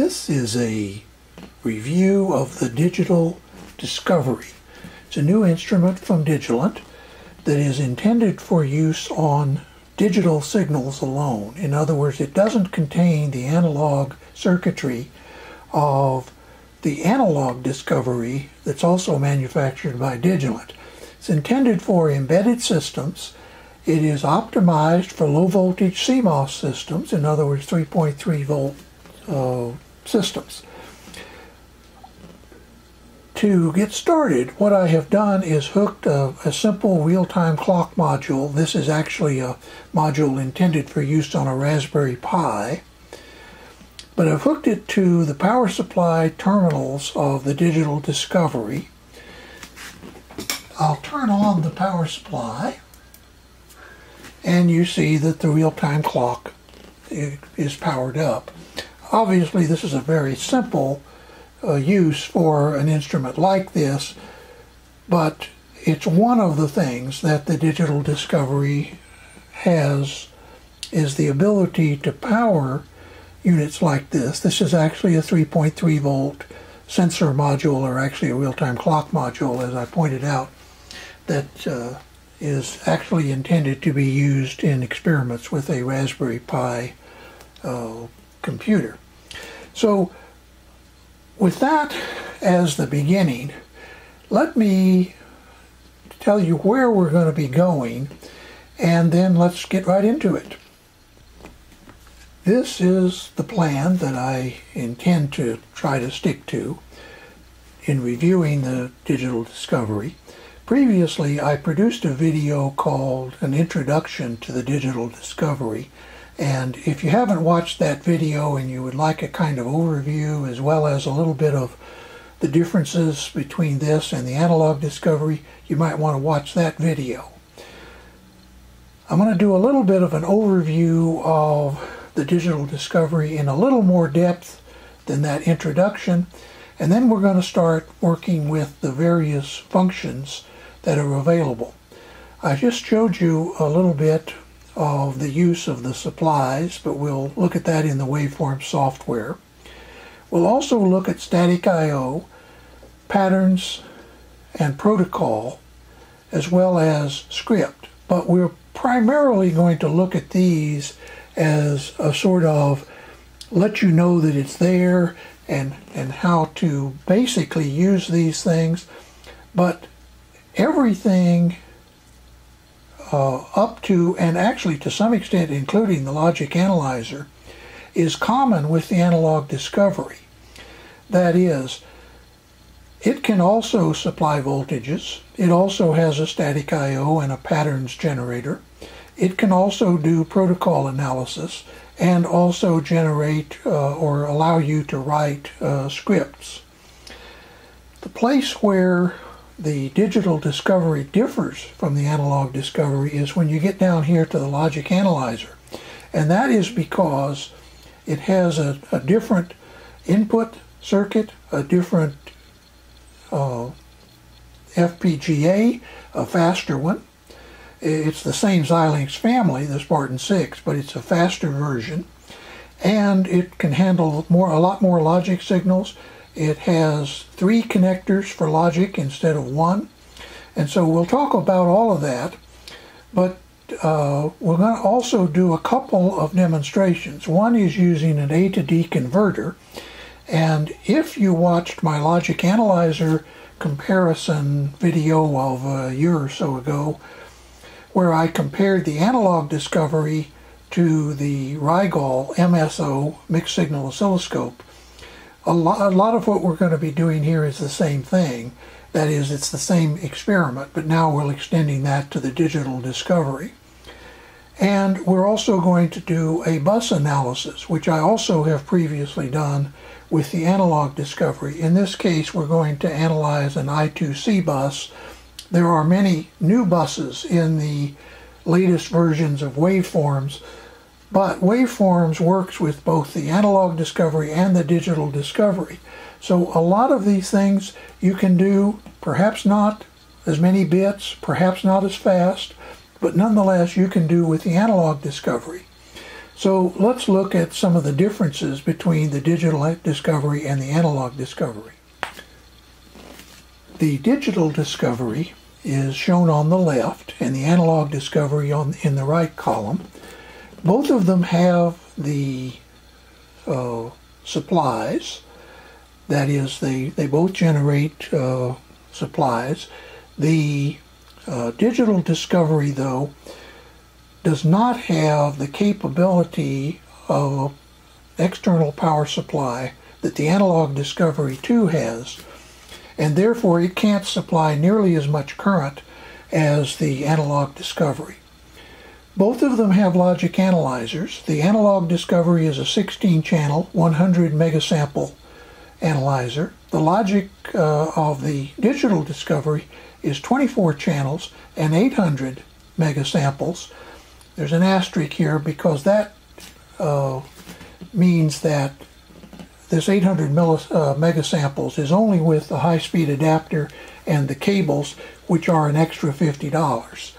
This is a review of the Digital Discovery. It's a new instrument from Digilent that is intended for use on digital signals alone. In other words, it doesn't contain the analog circuitry of the analog discovery that's also manufactured by Digilent. It's intended for embedded systems. It is optimized for low voltage CMOS systems, in other words, 3.3 volt uh, systems. To get started, what I have done is hooked a, a simple real-time clock module. This is actually a module intended for use on a Raspberry Pi. But I've hooked it to the power supply terminals of the Digital Discovery. I'll turn on the power supply and you see that the real-time clock is powered up. Obviously this is a very simple uh, use for an instrument like this, but it's one of the things that the digital discovery has is the ability to power units like this. This is actually a 3.3 volt sensor module or actually a real-time clock module as I pointed out that uh, is actually intended to be used in experiments with a Raspberry Pi uh, computer. So with that as the beginning, let me tell you where we're going to be going, and then let's get right into it. This is the plan that I intend to try to stick to in reviewing the digital discovery. Previously, I produced a video called An Introduction to the Digital Discovery, and if you haven't watched that video and you would like a kind of overview as well as a little bit of the differences between this and the analog discovery, you might want to watch that video. I'm going to do a little bit of an overview of the digital discovery in a little more depth than that introduction, and then we're going to start working with the various functions that are available. I just showed you a little bit of the use of the supplies, but we'll look at that in the waveform software. We'll also look at static I.O., patterns, and protocol, as well as script. But we're primarily going to look at these as a sort of let you know that it's there and, and how to basically use these things. But everything uh, up to, and actually to some extent including the logic analyzer, is common with the analog discovery. That is, it can also supply voltages. It also has a static I.O. and a patterns generator. It can also do protocol analysis and also generate uh, or allow you to write uh, scripts. The place where the digital discovery differs from the analog discovery is when you get down here to the logic analyzer. And that is because it has a, a different input circuit, a different uh, FPGA, a faster one. It's the same Xilinx family, the Spartan 6, but it's a faster version. And it can handle more, a lot more logic signals it has three connectors for logic instead of one. And so we'll talk about all of that. But uh, we're going to also do a couple of demonstrations. One is using an A to D converter. And if you watched my logic analyzer comparison video of a year or so ago, where I compared the analog discovery to the Rigol MSO mixed signal oscilloscope, a lot, a lot of what we're going to be doing here is the same thing. That is, it's the same experiment, but now we're extending that to the digital discovery. And we're also going to do a bus analysis, which I also have previously done with the analog discovery. In this case, we're going to analyze an I2C bus. There are many new buses in the latest versions of waveforms but waveforms works with both the analog discovery and the digital discovery. So a lot of these things you can do, perhaps not as many bits, perhaps not as fast, but nonetheless you can do with the analog discovery. So let's look at some of the differences between the digital discovery and the analog discovery. The digital discovery is shown on the left and the analog discovery on in the right column. Both of them have the uh, supplies. That is, they, they both generate uh, supplies. The uh, digital discovery, though, does not have the capability of external power supply that the analog discovery 2 has and therefore it can't supply nearly as much current as the analog discovery. Both of them have logic analyzers. The analog discovery is a 16 channel 100 megasample analyzer. The logic uh, of the digital discovery is 24 channels and 800 megasamples. There's an asterisk here because that uh, means that this 800 millis, uh, megasamples is only with the high-speed adapter and the cables, which are an extra $50.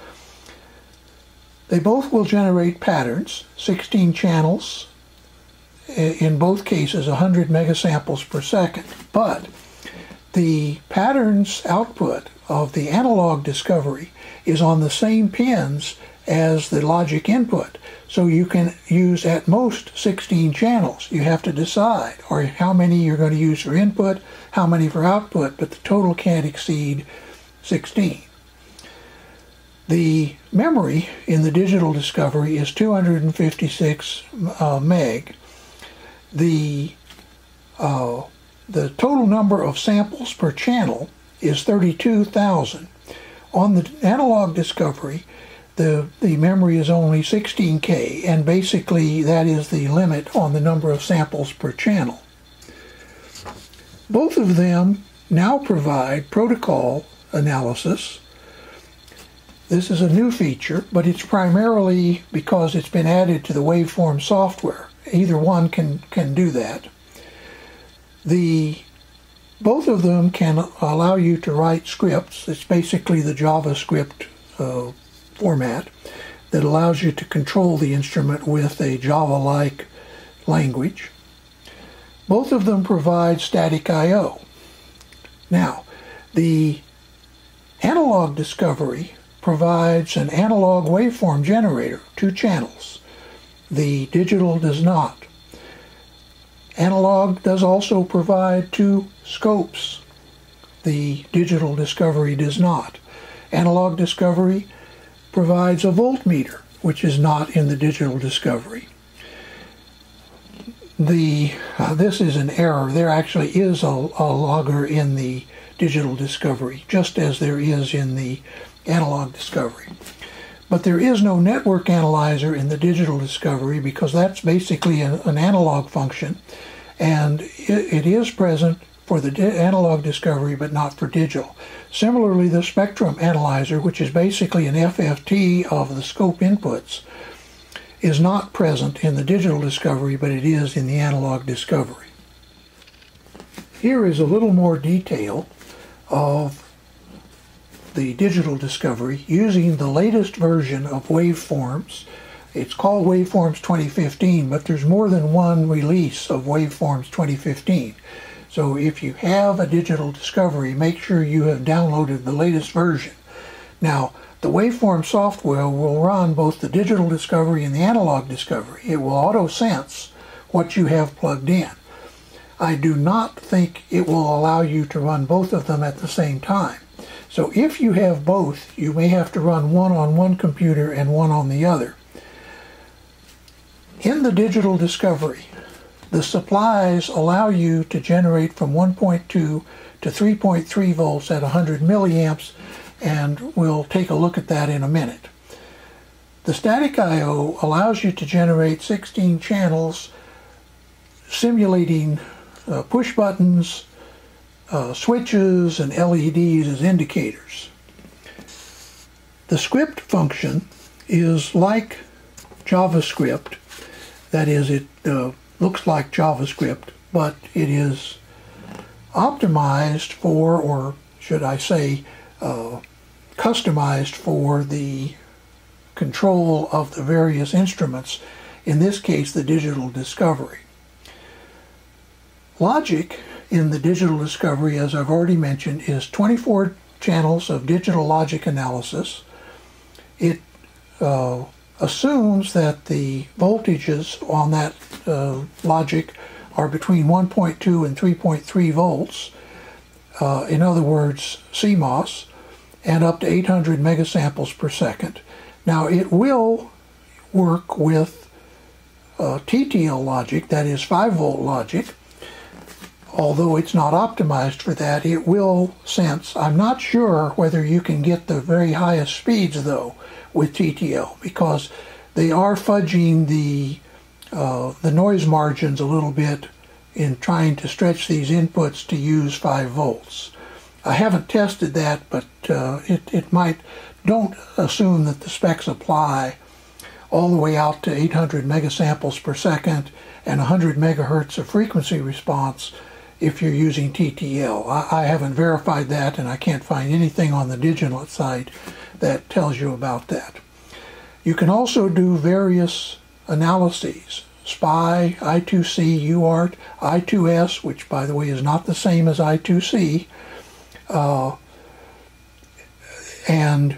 They both will generate patterns, 16 channels, in both cases 100 megasamples per second. But the patterns output of the analog discovery is on the same pins as the logic input. So you can use at most 16 channels. You have to decide or how many you're going to use for input, how many for output, but the total can't exceed 16. The memory in the digital discovery is 256 uh, meg. The uh, the total number of samples per channel is 32,000. On the analog discovery, the, the memory is only 16K, and basically that is the limit on the number of samples per channel. Both of them now provide protocol analysis. This is a new feature, but it's primarily because it's been added to the waveform software. Either one can, can do that. The both of them can allow you to write scripts. It's basically the JavaScript uh, format that allows you to control the instrument with a Java-like language. Both of them provide static I.O. Now, the analog discovery provides an analog waveform generator, two channels. The digital does not. Analog does also provide two scopes. The digital discovery does not. Analog discovery provides a voltmeter, which is not in the digital discovery. The uh, this is an error. There actually is a, a logger in the digital discovery, just as there is in the analog discovery. But there is no network analyzer in the digital discovery because that's basically an, an analog function, and it, it is present for the analog discovery but not for digital. Similarly, the spectrum analyzer, which is basically an FFT of the scope inputs, is not present in the digital discovery, but it is in the analog discovery. Here is a little more detail of the digital discovery using the latest version of waveforms. It's called Waveforms 2015, but there's more than one release of Waveforms 2015. So if you have a digital discovery, make sure you have downloaded the latest version. Now, the waveform software will run both the digital discovery and the analog discovery. It will auto-sense what you have plugged in. I do not think it will allow you to run both of them at the same time. So if you have both, you may have to run one on one computer and one on the other. In the digital discovery, the supplies allow you to generate from 1.2 to 3.3 volts at 100 milliamps, and we'll take a look at that in a minute. The static I.O. allows you to generate 16 channels simulating uh, push buttons, uh, switches, and LEDs as indicators. The script function is like JavaScript, that is, it uh, looks like JavaScript, but it is optimized for, or should I say, uh, customized for the control of the various instruments in this case the digital discovery. Logic in the digital discovery, as I've already mentioned, is 24 channels of digital logic analysis. It uh, assumes that the voltages on that uh, logic are between 1.2 and 3.3 volts, uh, in other words, CMOS, and up to 800 megasamples per second. Now it will work with uh, TTL logic, that is 5 volt logic, although it's not optimized for that, it will sense. I'm not sure whether you can get the very highest speeds though with TTL because they are fudging the uh, the noise margins a little bit in trying to stretch these inputs to use 5 volts. I haven't tested that, but uh, it, it might. Don't assume that the specs apply all the way out to 800 megasamples per second and 100 megahertz of frequency response if you're using TTL. I, I, haven't verified that and I can't find anything on the Digilent site that tells you about that. You can also do various analyses. SPI, I2C, UART, I2S, which by the way is not the same as I2C, uh, and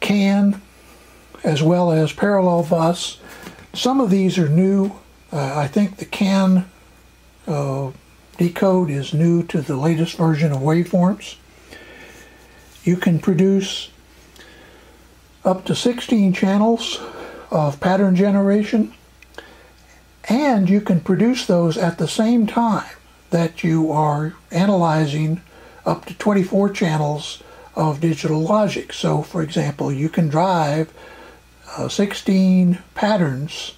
CAN, as well as parallel bus. Some of these are new. Uh, I think the CAN decode is new to the latest version of waveforms. You can produce up to 16 channels of pattern generation and you can produce those at the same time that you are analyzing up to 24 channels of digital logic. So for example, you can drive uh, 16 patterns,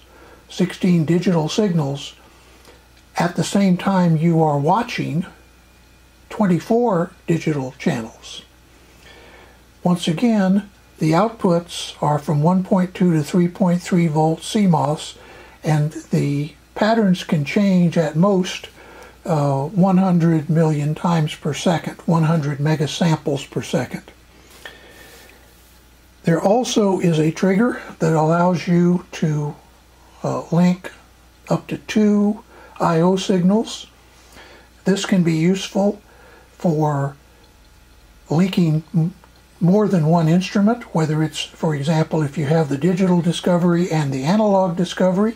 16 digital signals at the same time you are watching 24 digital channels. Once again, the outputs are from 1.2 to 3.3 volt CMOS, and the patterns can change at most uh, 100 million times per second, 100 megasamples per second. There also is a trigger that allows you to uh, link up to two I.O. signals. This can be useful for linking more than one instrument, whether it's, for example, if you have the digital discovery and the analog discovery,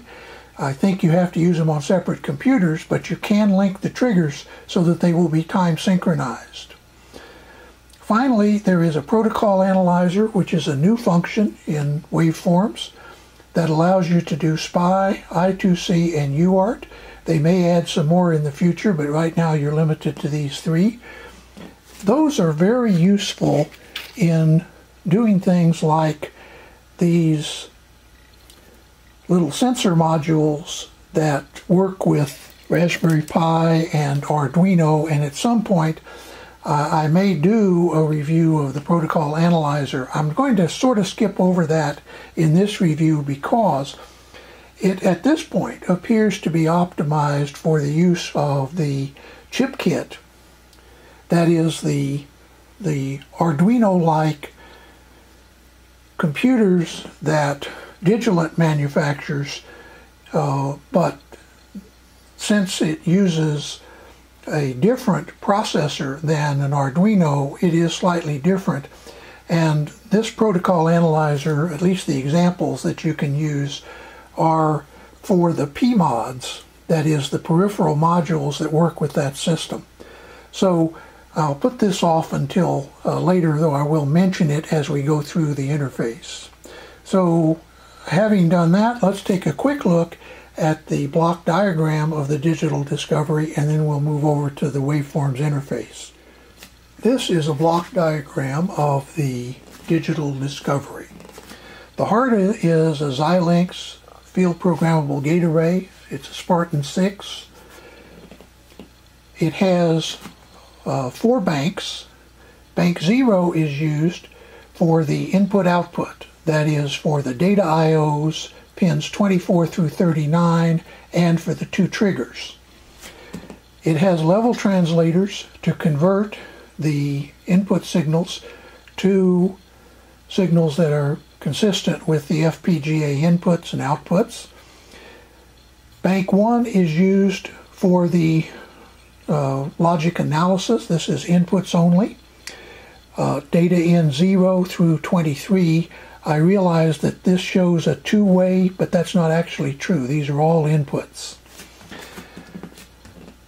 I think you have to use them on separate computers, but you can link the triggers so that they will be time synchronized. Finally, there is a protocol analyzer, which is a new function in waveforms that allows you to do SPI, I2C, and UART. They may add some more in the future, but right now you're limited to these three. Those are very useful in doing things like these little sensor modules that work with Raspberry Pi and Arduino, and at some point uh, I may do a review of the protocol analyzer. I'm going to sort of skip over that in this review because it at this point appears to be optimized for the use of the chipKIT. That is the the Arduino-like computers that Digilent manufactures, uh, but since it uses a different processor than an Arduino, it is slightly different. And this protocol analyzer, at least the examples that you can use, are for the PMODs, that is the peripheral modules that work with that system. So I'll put this off until uh, later, though I will mention it as we go through the interface. So having done that, let's take a quick look at the block diagram of the digital discovery and then we'll move over to the waveforms interface. This is a block diagram of the digital discovery. The heart is a Xilinx field programmable gate array. It's a Spartan 6. It has uh, four banks. Bank 0 is used for the input output. That is for the data IOs, pins 24 through 39, and for the two triggers. It has level translators to convert the input signals to signals that are consistent with the FPGA inputs and outputs. Bank 1 is used for the uh, logic analysis. This is inputs only. Uh, data in 0 through 23, I realize that this shows a two-way, but that's not actually true. These are all inputs.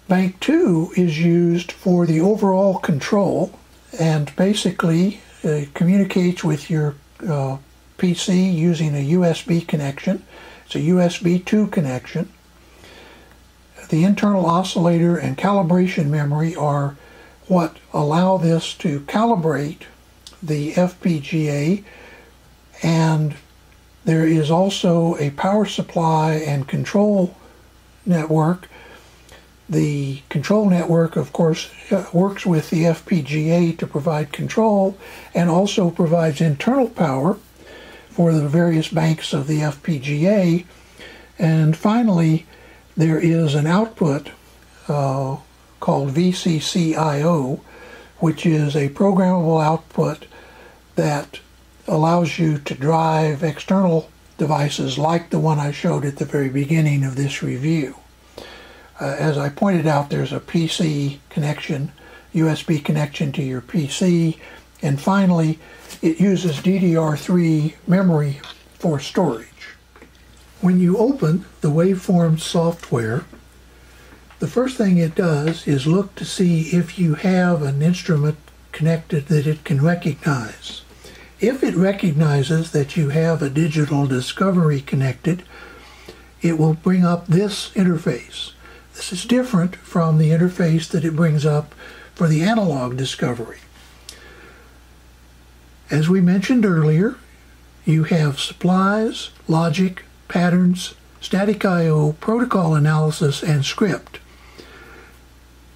Bank 2 is used for the overall control and basically uh, communicates with your uh, PC using a USB connection. It's a USB 2 connection. The internal oscillator and calibration memory are what allow this to calibrate the FPGA and there is also a power supply and control network the control network, of course, uh, works with the FPGA to provide control and also provides internal power for the various banks of the FPGA. And finally, there is an output uh, called VCCIO, which is a programmable output that allows you to drive external devices like the one I showed at the very beginning of this review. Uh, as I pointed out, there's a PC connection, USB connection to your PC, and finally, it uses DDR3 memory for storage. When you open the Waveform software, the first thing it does is look to see if you have an instrument connected that it can recognize. If it recognizes that you have a digital discovery connected, it will bring up this interface. This is different from the interface that it brings up for the analog discovery. As we mentioned earlier, you have supplies, logic, patterns, static I.O., protocol analysis, and script.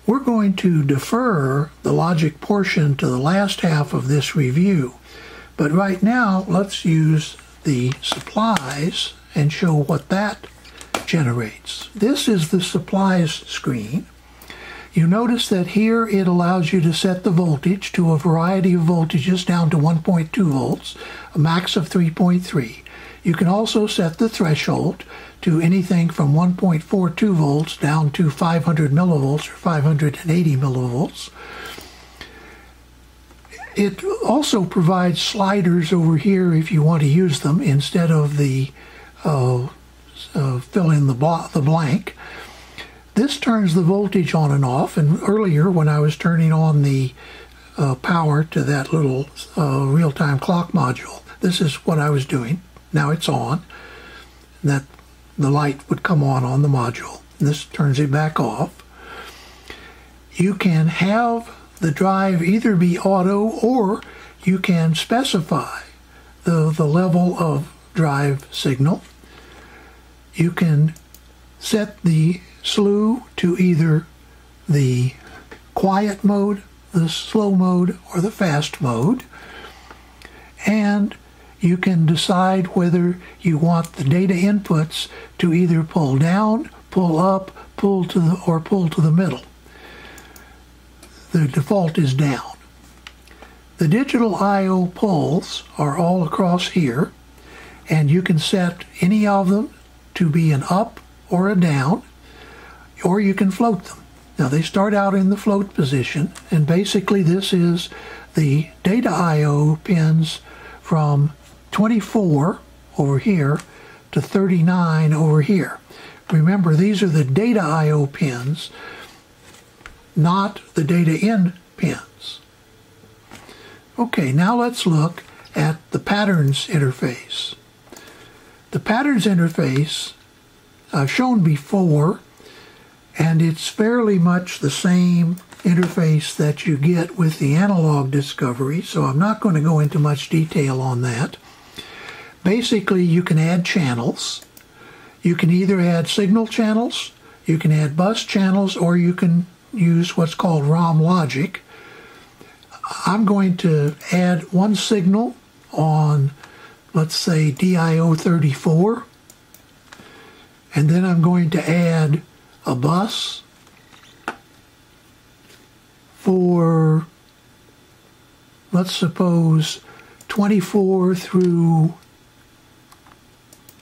We're going to defer the logic portion to the last half of this review, but right now let's use the supplies and show what that generates. This is the supplies screen. You notice that here it allows you to set the voltage to a variety of voltages down to 1.2 volts, a max of 3.3. You can also set the threshold to anything from 1.42 volts down to 500 millivolts or 580 millivolts. It also provides sliders over here if you want to use them instead of the uh, uh, fill in the, the blank. This turns the voltage on and off, and earlier when I was turning on the uh, power to that little uh, real-time clock module, this is what I was doing. Now it's on. That the light would come on on the module. This turns it back off. You can have the drive either be auto or you can specify the, the level of drive signal you can set the slew to either the quiet mode, the slow mode, or the fast mode. And you can decide whether you want the data inputs to either pull down, pull up, pull to the or pull to the middle. The default is down. The digital I.O. pulls are all across here, and you can set any of them to be an up or a down, or you can float them. Now they start out in the float position, and basically this is the data I.O. pins from 24 over here to 39 over here. Remember, these are the data I.O. pins, not the data in pins. Okay, now let's look at the patterns interface. The patterns interface I've shown before, and it's fairly much the same interface that you get with the analog discovery, so I'm not going to go into much detail on that. Basically, you can add channels. You can either add signal channels, you can add bus channels, or you can use what's called ROM logic. I'm going to add one signal on let's say DIO34 and then I'm going to add a bus for let's suppose 24 through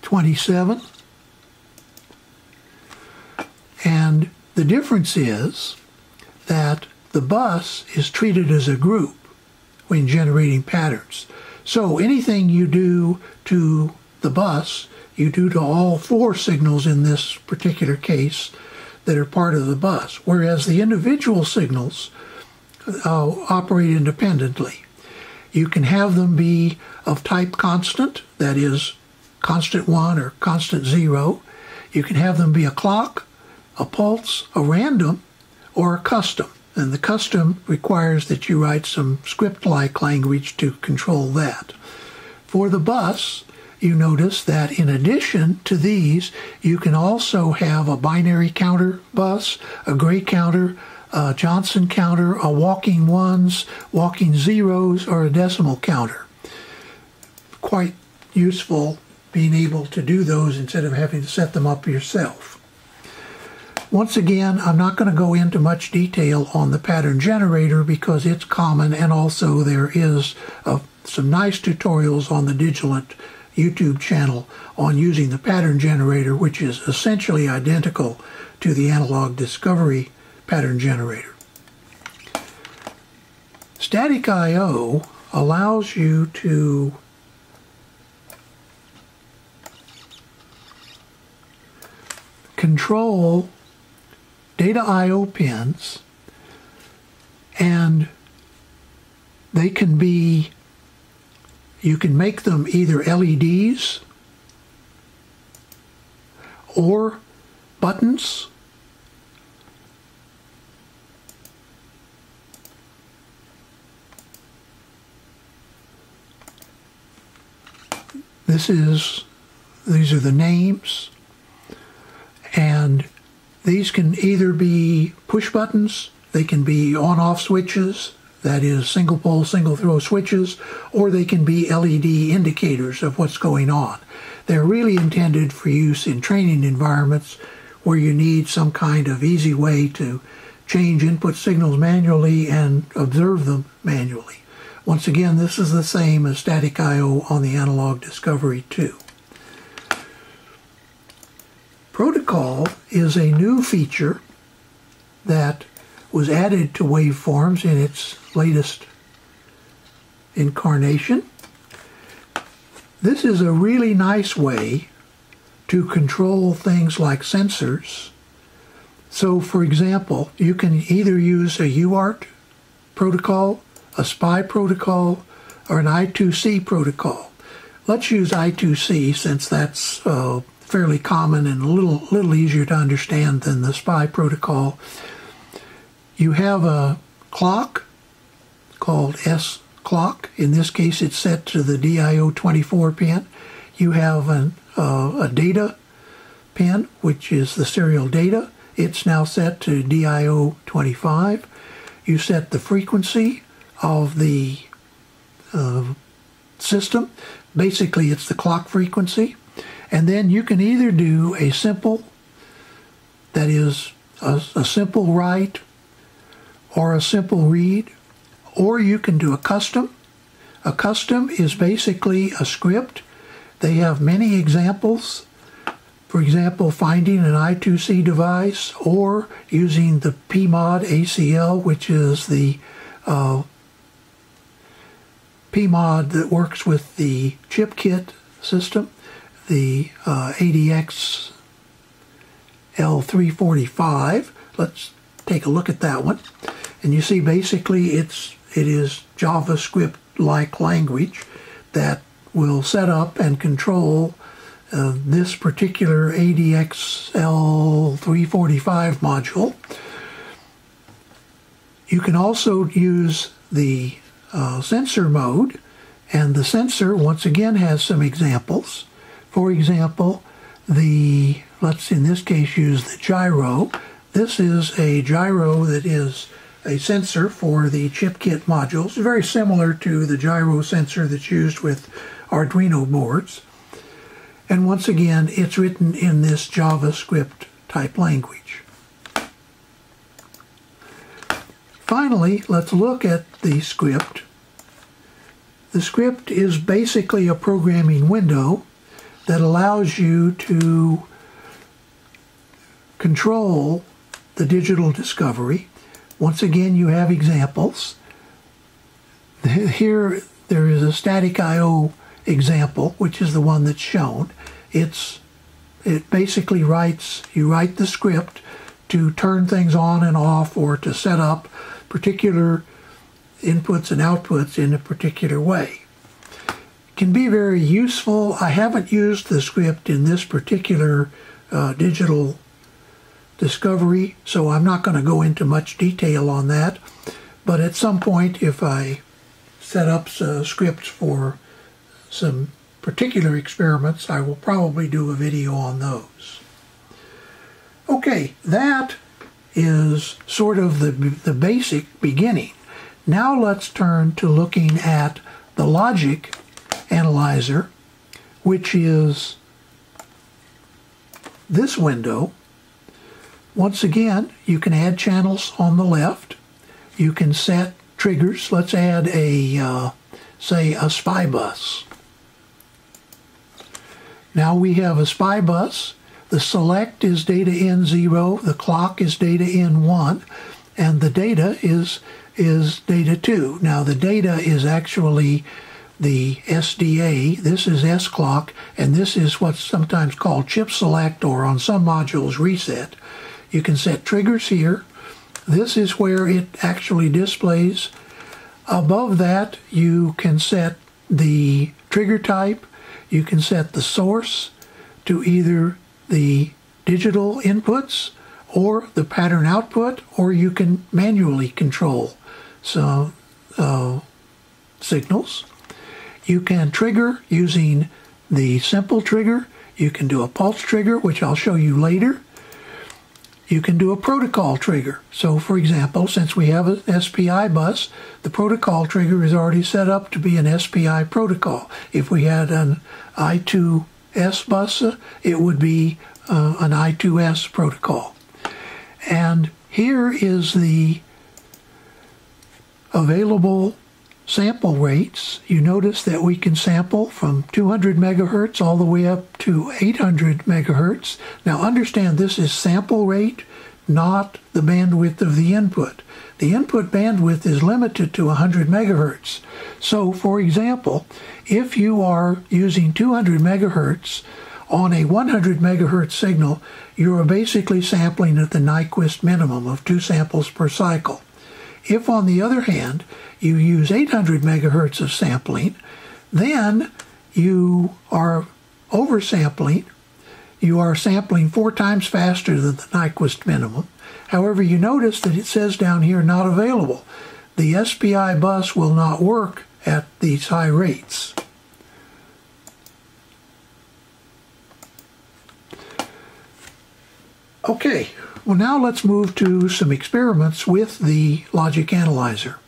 27. And the difference is that the bus is treated as a group when generating patterns. So anything you do to the bus, you do to all four signals in this particular case that are part of the bus, whereas the individual signals uh, operate independently. You can have them be of type constant, that is, constant 1 or constant 0. You can have them be a clock, a pulse, a random, or a custom. And the custom requires that you write some script-like language to control that. For the bus, you notice that in addition to these, you can also have a binary counter bus, a gray counter, a Johnson counter, a walking ones, walking zeros, or a decimal counter. Quite useful being able to do those instead of having to set them up yourself. Once again, I'm not going to go into much detail on the pattern generator because it's common and also there is some nice tutorials on the Digilent YouTube channel on using the pattern generator, which is essentially identical to the analog discovery pattern generator. Static I.O. allows you to control data I.O. pins, and they can be, you can make them either LEDs or buttons. This is, these are the names, and these can either be push buttons, they can be on-off switches, that is single pole, single throw switches, or they can be LED indicators of what's going on. They're really intended for use in training environments where you need some kind of easy way to change input signals manually and observe them manually. Once again, this is the same as static I.O. on the Analog Discovery 2. Protocol is a new feature that was added to waveforms in its latest incarnation. This is a really nice way to control things like sensors. So, for example, you can either use a UART protocol, a SPI protocol, or an I2C protocol. Let's use I2C since that's uh, fairly common and a little little easier to understand than the SPI protocol. You have a clock called S clock. In this case, it's set to the DIO 24 pin. You have an, uh, a data pin, which is the serial data. It's now set to DIO 25. You set the frequency of the uh, system. Basically, it's the clock frequency. And then you can either do a simple, that is a, a simple write or a simple read, or you can do a custom. A custom is basically a script. They have many examples. For example, finding an I2C device or using the PMOD ACL, which is the uh, PMOD that works with the chipKIT system the uh, ADX L345. Let's take a look at that one. And you see basically it's it is JavaScript-like language that will set up and control uh, this particular ADX L345 module. You can also use the uh, sensor mode, and the sensor once again has some examples. For example, the, let's in this case use the gyro. This is a gyro that is a sensor for the chipKIT modules, very similar to the gyro sensor that's used with Arduino boards. And once again, it's written in this JavaScript type language. Finally, let's look at the script. The script is basically a programming window that allows you to control the digital discovery. Once again, you have examples. Here, there is a static I.O. example, which is the one that's shown. It's it basically writes you write the script to turn things on and off or to set up particular inputs and outputs in a particular way. It can be very useful. I haven't used the script in this particular uh, digital discovery, so I'm not going to go into much detail on that. But at some point, if I set up uh, scripts for some particular experiments, I will probably do a video on those. Okay, that is sort of the, the basic beginning. Now let's turn to looking at the logic analyzer, which is this window. Once again, you can add channels on the left. You can set triggers. Let's add a, uh, say, a SPI bus. Now we have a SPI bus. The select is data N0, the clock is data N1, and the data is is data 2. Now the data is actually the SDA, this is S clock, and this is what's sometimes called chip select or on some modules reset. You can set triggers here. This is where it actually displays. Above that, you can set the trigger type, you can set the source to either the digital inputs or the pattern output, or you can manually control some uh, signals. You can trigger using the simple trigger. You can do a pulse trigger, which I'll show you later. You can do a protocol trigger. So for example, since we have an SPI bus, the protocol trigger is already set up to be an SPI protocol. If we had an I2S bus, it would be uh, an I2S protocol. And here is the available sample rates, you notice that we can sample from 200 megahertz all the way up to 800 megahertz. Now understand this is sample rate, not the bandwidth of the input. The input bandwidth is limited to 100 megahertz. So for example, if you are using 200 megahertz on a 100 megahertz signal, you are basically sampling at the Nyquist minimum of two samples per cycle. If, on the other hand, you use 800 megahertz of sampling, then you are oversampling. You are sampling four times faster than the Nyquist minimum. However, you notice that it says down here not available. The SPI bus will not work at these high rates. Okay, well now let's move to some experiments with the logic analyzer.